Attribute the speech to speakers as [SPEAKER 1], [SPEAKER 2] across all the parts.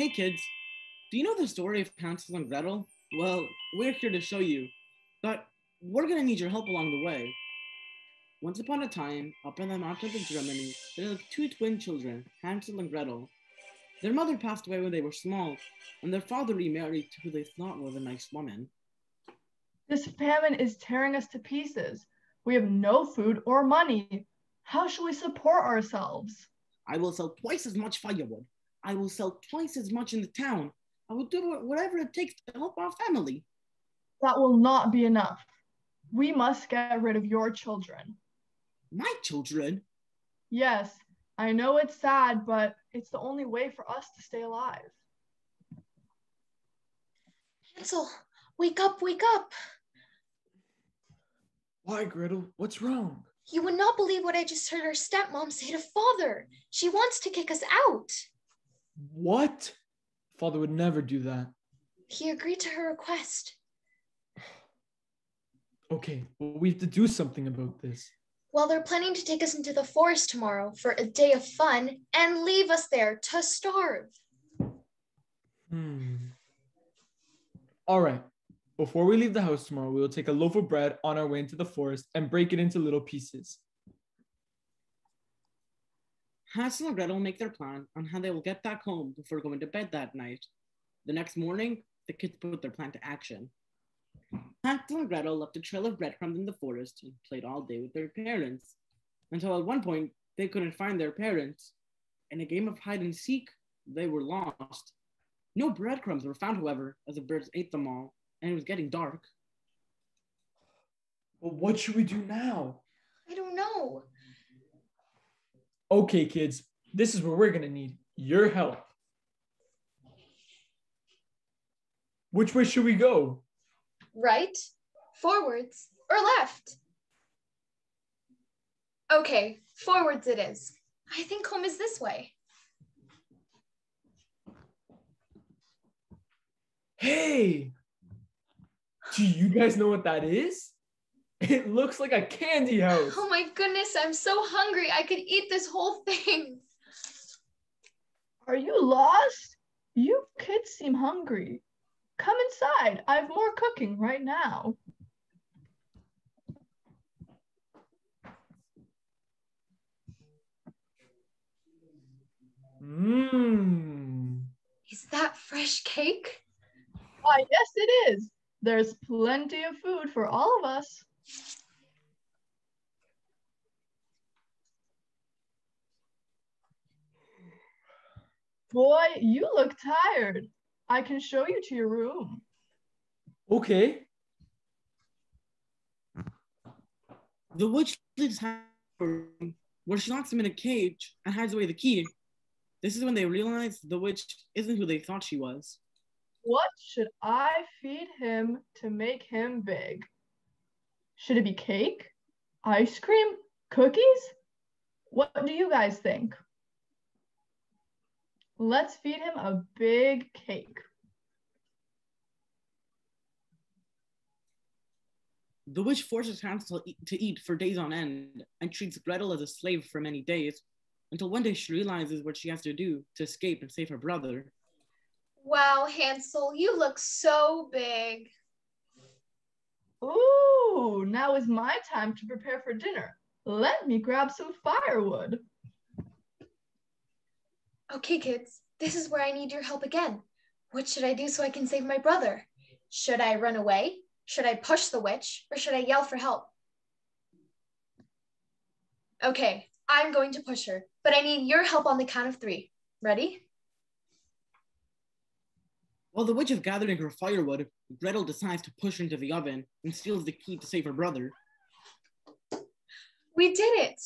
[SPEAKER 1] Hey kids, do you know the story of Hansel and Gretel? Well, we're here to show you, but we're gonna need your help along the way. Once upon a time, up in the mountains of Germany, there lived two twin children, Hansel and Gretel. Their mother passed away when they were small, and their father remarried to who they thought was a nice woman.
[SPEAKER 2] This famine is tearing us to pieces. We have no food or money. How shall we support ourselves?
[SPEAKER 1] I will sell twice as much firewood. I will sell twice as much in the town. I will do whatever it takes to help our family.
[SPEAKER 2] That will not be enough. We must get rid of your children.
[SPEAKER 1] My children?
[SPEAKER 2] Yes, I know it's sad, but it's the only way for us to stay alive.
[SPEAKER 3] Hansel, wake up, wake up.
[SPEAKER 4] Why, Gretel? What's wrong?
[SPEAKER 3] You would not believe what I just heard our stepmom say to father. She wants to kick us out.
[SPEAKER 4] What? Father would never do that.
[SPEAKER 3] He agreed to her request.
[SPEAKER 4] Okay, well, we have to do something about this.
[SPEAKER 3] Well, they're planning to take us into the forest tomorrow for a day of fun and leave us there to starve.
[SPEAKER 4] Hmm. All right. Before we leave the house tomorrow, we will take a loaf of bread on our way into the forest and break it into little pieces.
[SPEAKER 1] Hansel and Gretel make their plan on how they will get back home before going to bed that night. The next morning, the kids put their plan to action. Hansel and Gretel left a trail of breadcrumbs in the forest and played all day with their parents, until at one point they couldn't find their parents. In a game of hide and seek, they were lost. No breadcrumbs were found, however, as the birds ate them all, and it was getting dark.
[SPEAKER 4] Well, what should we do now?
[SPEAKER 3] I don't know.
[SPEAKER 4] Okay, kids, this is where we're going to need your help. Which way should we go?
[SPEAKER 3] Right, forwards, or left? Okay, forwards it is. I think home is this way.
[SPEAKER 4] Hey, do you guys know what that is? It looks like a candy house.
[SPEAKER 3] Oh my goodness, I'm so hungry. I could eat this whole thing.
[SPEAKER 2] Are you lost? You kids seem hungry. Come inside. I have more cooking right now.
[SPEAKER 4] Mmm.
[SPEAKER 3] Is that fresh cake?
[SPEAKER 2] Why, yes, it is. There's plenty of food for all of us. Boy, you look tired. I can show you to your room.
[SPEAKER 4] Okay.
[SPEAKER 1] The witch leads her room, where she locks him in a cage and hides away the key. This is when they realize the witch isn't who they thought she was.
[SPEAKER 2] What should I feed him to make him big? Should it be cake? Ice cream? Cookies? What do you guys think? Let's feed him a big cake.
[SPEAKER 1] The witch forces Hansel to eat for days on end and treats Gretel as a slave for many days until one day she realizes what she has to do to escape and save her brother.
[SPEAKER 3] Wow, Hansel, you look so big.
[SPEAKER 2] Ooh, now is my time to prepare for dinner. Let me grab some firewood.
[SPEAKER 3] Okay, kids, this is where I need your help again. What should I do so I can save my brother? Should I run away? Should I push the witch? Or should I yell for help? Okay, I'm going to push her, but I need your help on the count of three. Ready?
[SPEAKER 1] While the witch is gathering her firewood, Gretel decides to push into the oven and steals the key to save her brother.
[SPEAKER 3] We did it!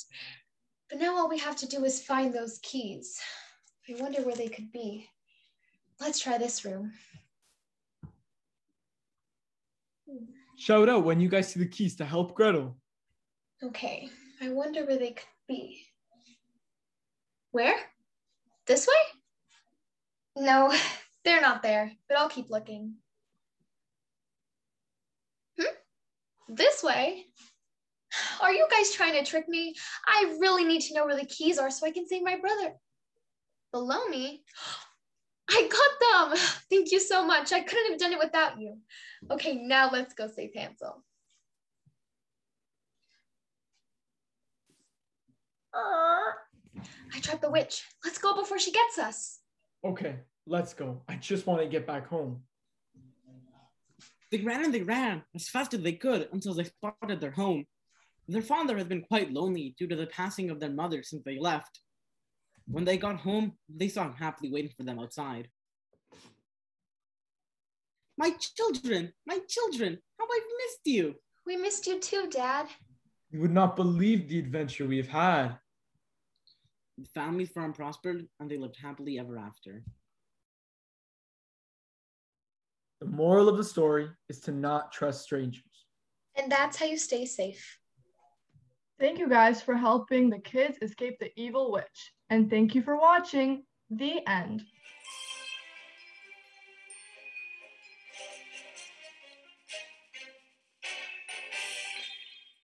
[SPEAKER 3] But now all we have to do is find those keys. I wonder where they could be. Let's try this room.
[SPEAKER 4] Shout out when you guys see the keys to help Gretel.
[SPEAKER 3] Okay, I wonder where they could be. Where? This way? No, they're not there, but I'll keep looking. Hmm? This way? Are you guys trying to trick me? I really need to know where the keys are so I can save my brother. Below me? I got them. Thank you so much. I couldn't have done it without you. Okay, now let's go save Hansel. I trapped the witch. Let's go before she gets us.
[SPEAKER 4] Okay, let's go. I just want to get back home.
[SPEAKER 1] They ran and they ran as fast as they could until they spotted their home. Their father had been quite lonely due to the passing of their mother since they left. When they got home, they saw him happily waiting for them outside. My children, my children, how I've missed you.
[SPEAKER 3] We missed you too, Dad.
[SPEAKER 4] You would not believe the adventure we've had.
[SPEAKER 1] The family farm prospered and they lived happily ever after.
[SPEAKER 4] The moral of the story is to not trust strangers.
[SPEAKER 3] And that's how you stay safe.
[SPEAKER 2] Thank you guys for helping the kids escape the evil witch. And thank you for watching. The end.